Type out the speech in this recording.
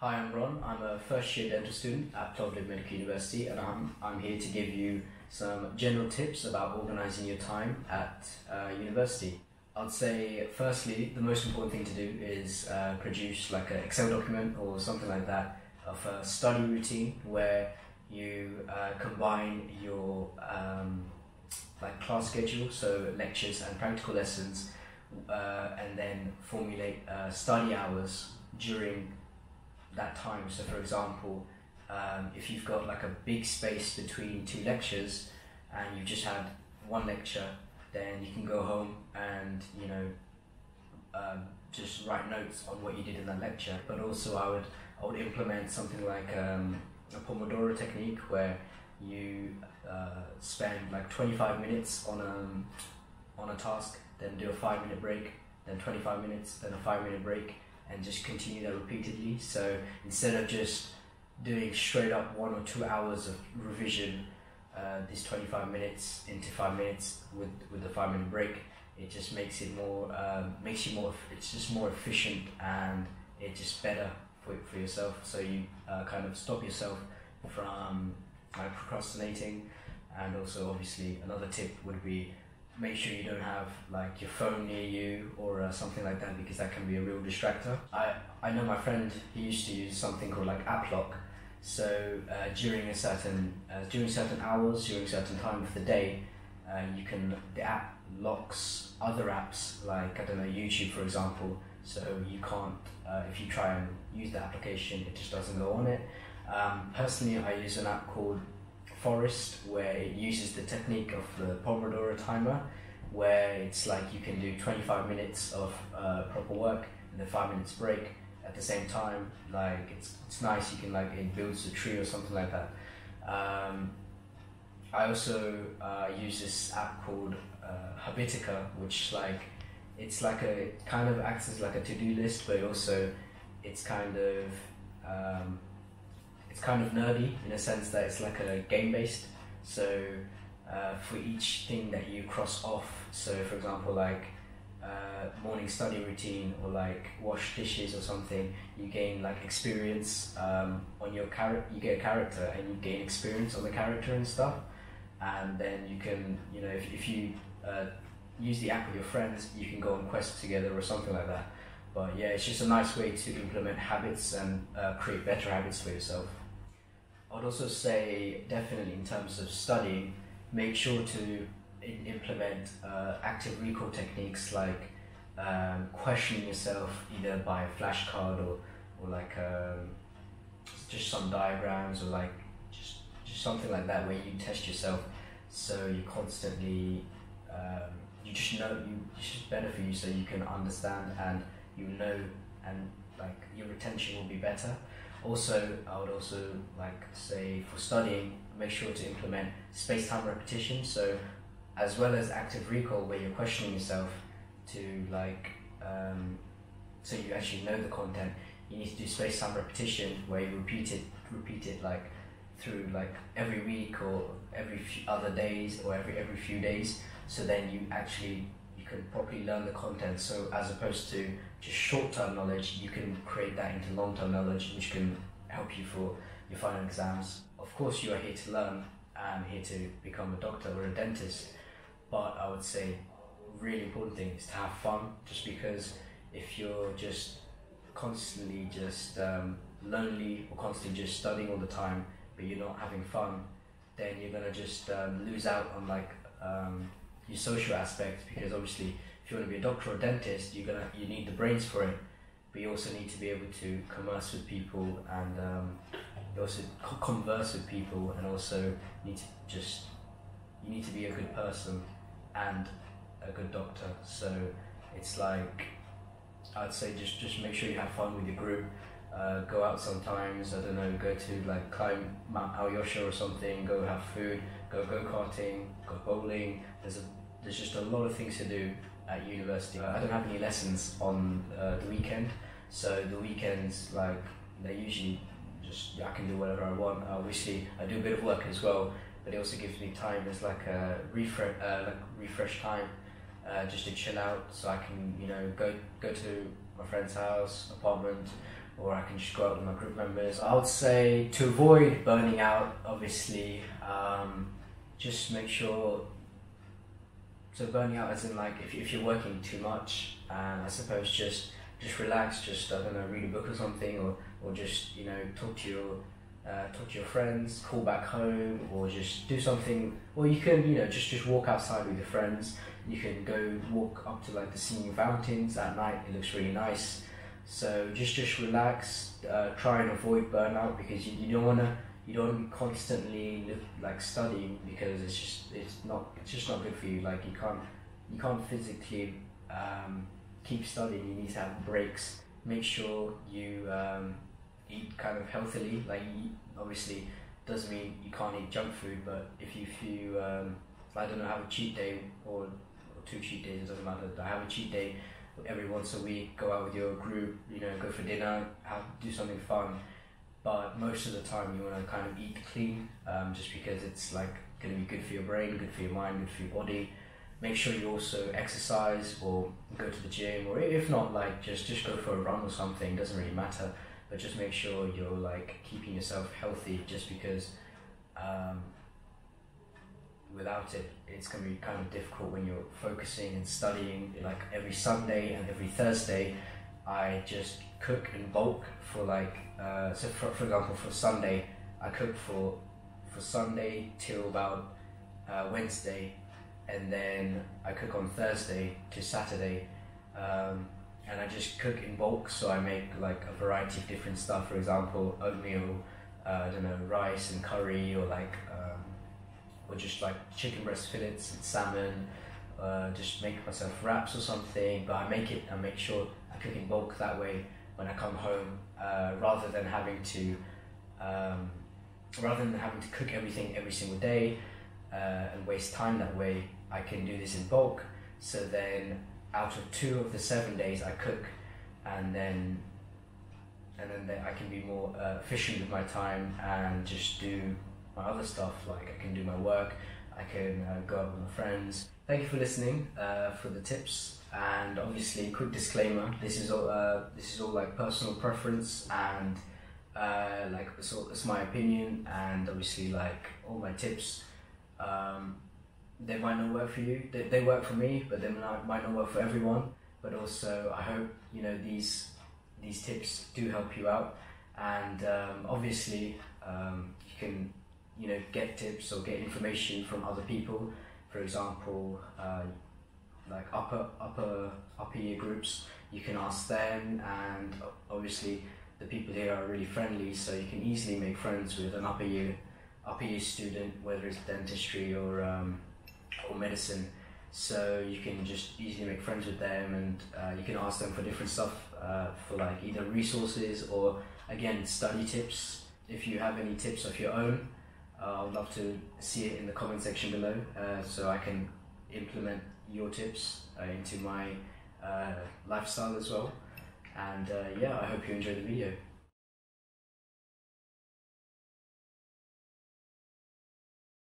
Hi, I'm Ron. I'm a first year dental student at Plovdiv Medical University, and I'm, I'm here to give you some general tips about organizing your time at uh, university. I'd say, firstly, the most important thing to do is uh, produce like an Excel document or something like that of a study routine where you uh, combine your um, like class schedule, so lectures and practical lessons, uh, and then formulate uh, study hours during that time. So, for example, um, if you've got like a big space between two lectures and you've just had one lecture, then you can go home and you know um, just write notes on what you did in that lecture. But also, I would I would implement something like um, a Pomodoro technique where you uh, spend like 25 minutes on a, on a task, then do a five minute break, then 25 minutes, then a five minute break, and just continue that repeatedly. So instead of just doing straight up one or two hours of revision, uh, this 25 minutes into five minutes with, with the five minute break, it just makes it more, um, makes you more, it's just more efficient and it's just better for, for yourself. So you uh, kind of stop yourself from procrastinating and also obviously another tip would be make sure you don't have like your phone near you or uh, something like that because that can be a real distractor. I, I know my friend he used to use something called like app lock. So uh, during a certain uh, during certain hours during certain time of the day, uh, you can the app locks other apps like I don't know YouTube for example. So you can't uh, if you try and use the application, it just doesn't go on it. Um, personally, I use an app called Forest where it uses the technique of the Pomodoro timer, where it's like you can do 25 minutes of uh, proper work and then five minutes break at the same time. Like it's, it's nice. You can like it builds a tree or something like that. Um, I also uh, use this app called uh, Habitica, which like it's like a kind of acts as like a to-do list, but also it's kind of um, it's kind of nerdy in a sense that it's like a game based. So uh, for each thing that you cross off, so for example, like uh, morning study routine or like wash dishes or something, you gain like experience um, on your character. You get a character and you gain experience on the character and stuff. And then you can, you know, if, if you uh, use the app with your friends, you can go on quests together or something like that. But yeah, it's just a nice way to implement habits and uh, create better habits for yourself. I'd also say definitely in terms of studying, make sure to implement uh, active recall techniques like um, questioning yourself either by a flashcard or, or like um, just some diagrams or like just, just something like that where you test yourself so you constantly um, you just know you it's just better for you so you can understand and you know and like your retention will be better also, I would also like say for studying, make sure to implement space-time repetition. So, as well as active recall, where you're questioning yourself to like, um, so you actually know the content. You need to do space-time repetition, where you repeat it, repeat it like through like every week or every few other days or every every few days. So then you actually can properly learn the content. So as opposed to just short-term knowledge, you can create that into long-term knowledge, which can help you for your final exams. Of course, you are here to learn. I'm here to become a doctor or a dentist, but I would say really important thing is to have fun. Just because if you're just constantly just um, lonely or constantly just studying all the time, but you're not having fun, then you're gonna just um, lose out on like um, your social aspect because obviously if you want to be a doctor or dentist, you're gonna you need the brains for it, but you also need to be able to converse with people and um, you also converse with people and also need to just you need to be a good person and a good doctor. So it's like I'd say just just make sure you have fun with your group. Uh, go out sometimes. I don't know. Go to like climb Mount Alyosha or something. Go have food. Go go karting. Go bowling. There's a there's just a lot of things to do at university. I don't have any lessons on uh, the weekend, so the weekends like they usually just yeah, I can do whatever I want. Obviously, I do a bit of work as well, but it also gives me time It's like a refresh, uh, like refresh time, uh, just to chill out. So I can you know go go to my friend's house, apartment, or I can just go out with my group members. I would say to avoid burning out, obviously, um, just make sure. So burning out, as in like if, if you're working too much, and I suppose just just relax, just I don't know, read a book or something, or or just you know talk to your uh, talk to your friends, call back home, or just do something. Or you can you know just just walk outside with your friends. You can go walk up to like the singing fountains at night. It looks really nice. So just just relax. Uh, try and avoid burnout because you, you don't wanna you don't constantly like studying because it's just it's not it's just not good for you. Like you can't you can't physically um, keep studying. You need to have breaks. Make sure you um, eat kind of healthily. Like you, obviously doesn't mean you can't eat junk food, but if you if you um, I don't know have a cheat day or, or two cheat days, it doesn't matter. I have a cheat day every once a week, go out with your group, you know, go for dinner, have do something fun. But most of the time, you want to kind of eat clean, um, just because it's like going to be good for your brain, good for your mind, good for your body. Make sure you also exercise or go to the gym, or if not, like just just go for a run or something. Doesn't really matter, but just make sure you're like keeping yourself healthy. Just because um, without it, it's going to be kind of difficult when you're focusing and studying. Like every Sunday and every Thursday, I just cook in bulk for like, uh, so for, for example, for Sunday, I cook for for Sunday till about uh, Wednesday, and then I cook on Thursday to Saturday. Um, and I just cook in bulk, so I make like a variety of different stuff. For example, oatmeal, uh, I don't know, rice and curry, or like or just like chicken breast fillets and salmon. Uh, just make myself wraps or something, but I make it. I make sure I cook in bulk that way when I come home, uh, rather than having to, um, rather than having to cook everything every single day uh, and waste time that way. I can do this in bulk. So then, out of two of the seven days, I cook, and then and then I can be more uh, efficient with my time and just do my other stuff, like I can do my work, I can uh, go out with my friends. Thank you for listening, uh, for the tips, and obviously, quick disclaimer: this is all uh, this is all like personal preference and uh, like it's, my opinion, and obviously, like all my tips. Um, they might not work for you. They, they work for me, but they might, might not work for everyone. But also, I hope you know these these tips do help you out. And um, obviously, um, you can you know get tips or get information from other people. For example, uh, like upper upper upper year groups, you can ask them, and obviously the people here are really friendly, so you can easily make friends with an upper year upper year student, whether it's dentistry or um, or medicine. So you can just easily make friends with them, and uh, you can ask them for different stuff uh, for like either resources or again study tips. If you have any tips of your own, uh, I would love to see it in the comment section below uh, so I can implement your tips uh, into my uh, lifestyle as well. And uh, yeah, I hope you enjoy the video.